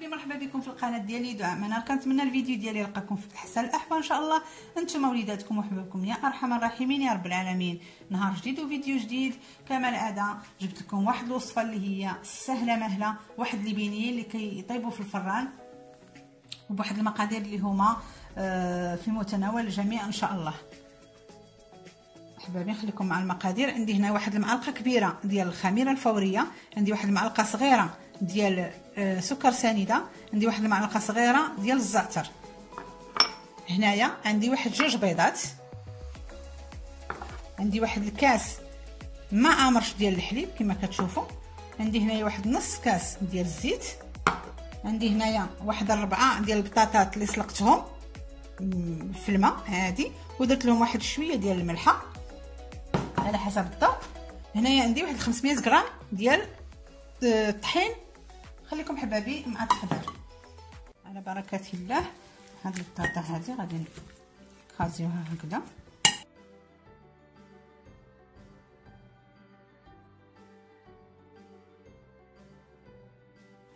حبايبي مرحبا بكم في القناة ديالي. دعاء منار. كنتمنى الفيديو ديالي يلقاكم في أحسن الأحوال إن شاء الله. أنتم وليداتكم وحبابكم يا أرحم الراحمين يا رب العالمين. نهار جديد وفيديو جديد. كما العاده جبت لكم واحد الوصفة اللي هي سهلة مهلة واحد لي اللي كيطيبوا في الفران وبواحد المقادير اللي هما آه، في متناول الجميع إن شاء الله. أحبابي نخليكم مع المقادير. عندي هنا واحد المعلقة كبيرة ديال الخميرة الفورية. عندي واحد المعلقة صغيرة ديال آه، سكر سنيدة. عندي واحد المعلقة صغيرة ديال الزعتر. هنايا عندي واحد جوج بيضات. عندي واحد الكاس ما عامرش ديال الحليب كما كتشوفوا. عندي هنايا واحد نص كاس ديال الزيت. عندي هنايا واحد الربعه ديال البطاطات اللي سلقتهم في الماء عادي. ودرت لهم واحد شوية ديال الملحة على حسب الذوق هنايا عندي واحد 500 غرام ديال آه، الطحين خليكم حبابي مع التحضير. على بركة الله هاد البطاطا هذه غادي نخازيوها هكذا.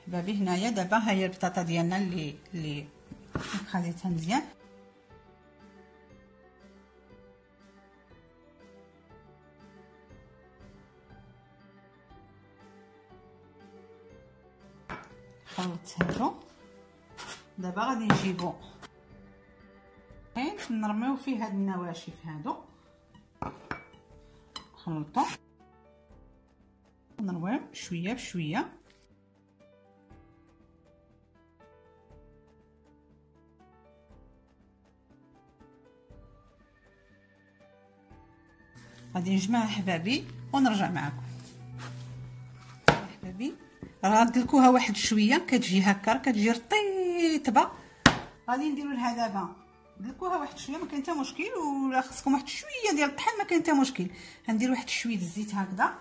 حبابي هنايا دابا ها هي البطاطا ديالنا اللي اللي خليتها مزيان. خلطت هادو دابا غادي نجيبو حيت نرميو فيه هاد النواشف هادو. نخلطو. نرويو شوية بشوية. غادي نجمع حبابي ونرجع معكم حبابي راه دلكوها واحد شوية كتجي هكا كتجي رطيطبة. غادي نديرو لها دابا. دلكوها واحد شوية ما كاين حتى مشكل ولا خصكم واحد شوية ديال الطحين ما كاين حتى مشكل. غندير واحد شوية الزيت هكذا.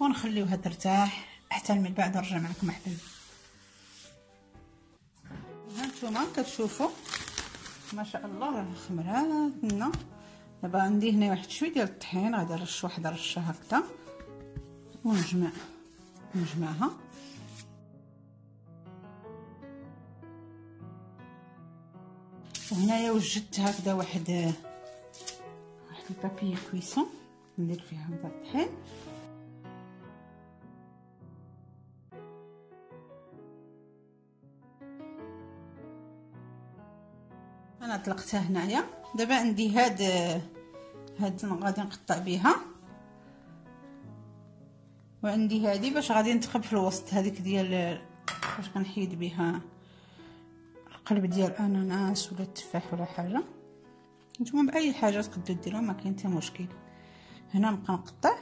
ونخليوها ترتاح. حتى من بعد نرجع معكم أحبابي. هانتوما كتشوفوا ما شاء الله راه خمرات لنا دابا عندي هنا واحد شوية ديال الطحين غادي نرش واحد رشة هكذا. ونجمع نجمعها. وهنايا وجدت هكذا واحد واحد البابي كويسون ندير فيها هذا الطحين. أنا طلقتها هنايا. دابا عندي هاد هاد غادي نقطع بها وعندي هادي باش غادي نتقب في الوسط هذيك ديال باش كنحيد بها القلب ديال الأناناس ولا التفاح ولا حاجة. نتوما بأي حاجة تقدروا ديروها ما كاين حتى مشكل. هنا نبقى نقطع.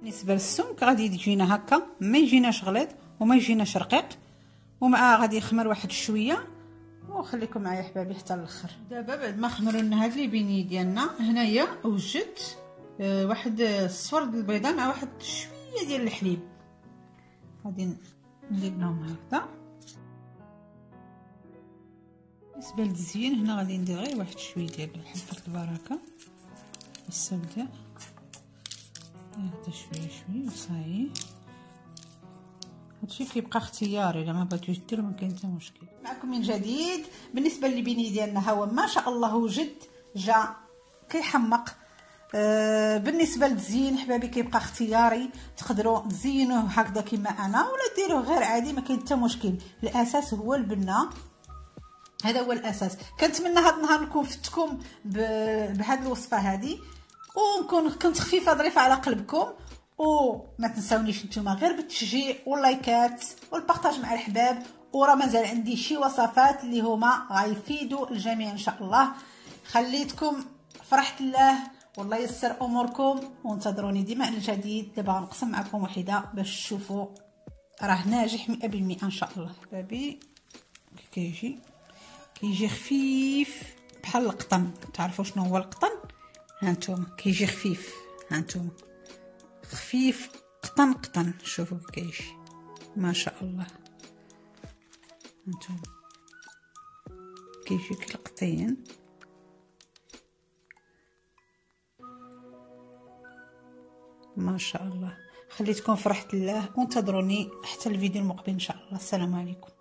بالنسبة للسمك غادي يجينا هكا ما يجيناش غليظ وما يجيناش رقيق ومع غادي يخمر واحد شوية وخليكم معايا حبابي حتى الآخر دابا بعد ما خمروا لنا هاد بيني ديالنا هنايا وجدت آه واحد الصفر ديال البيضة مع واحد شوية ديال الحليب. غادي ندير لهم هكذا. بالنسبة للتزيين هنا غادي ندير غير واحد شوية ديال حبه البركه السوداء هذا شوية شوية وصاي هادشي كيبقى اختياري الا ما بغيتوش ديروا ما كاين حتى مشكل. معكم من جديد. بالنسبة للبني ديالنا هو ما شاء الله وجد جا كيحمق. آه بالنسبة للتزيين حبابي كيبقى اختياري. تقدروا تزينوه هكذا كما أنا ولا ديروه غير عادي ما كاين حتى مشكل. الأساس هو البنة. هذا هو الأساس. كنتمنى هذا النهار نكون فتكم بهذه الوصفة هذه ونكون كنت خفيفة ظريفة على قلبكم وما تنساونيش نتوما غير بالتشجيع واللايكات والبارطاج مع الحباب وراه مازال عندي شي وصفات اللي هما غيفيدوا الجميع إن شاء الله. خليتكم فرحت الله والله يسر أموركم وانتظروني ديما الجديد. دابا غنقسم معكم وحدة باش تشوفوا راه ناجح 100% إن شاء الله. حبابي كيجي. كيجي خفيف بحال القطن. تعرفوا شنو هو القطن؟ هانتوما كيجي خفيف هانتوما. خفيف قطن قطن. شوفوا كيجي. ما شاء الله. هانتوما. كيجي كالقطين ما شاء الله. خليتكم فرحت الله وانتظروني حتى الفيديو المقبل إن شاء الله. السلام عليكم.